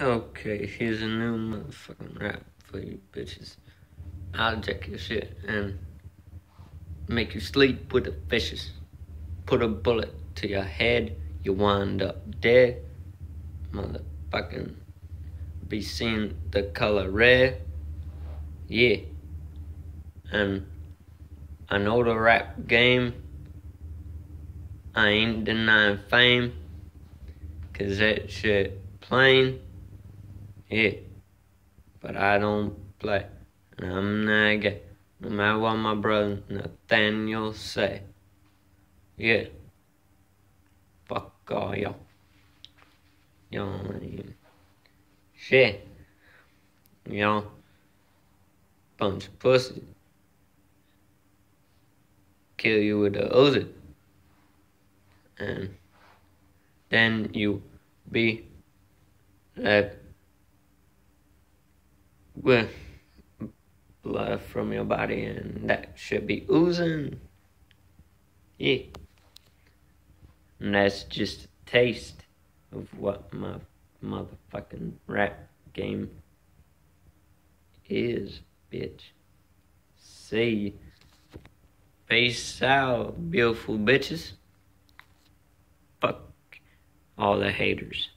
Okay, here's a new motherfucking rap for you bitches. I'll jack your shit and make you sleep with the fishes. Put a bullet to your head, you wind up dead. Motherfucking be seeing the color red. Yeah. And I know the rap game. I ain't denying fame. Cause that shit plain. Yeah. But I don't play. And I'm not gay. No matter what my brother Nathaniel say. Yeah. Fuck all y'all. Y'all shit. Y'all bunch of pussy. Kill you with a Uzi. And then you be like with blood from your body and that should be oozing. Yeah. And that's just a taste of what my motherfucking rap game is, bitch. See Peace out, beautiful bitches. Fuck all the haters.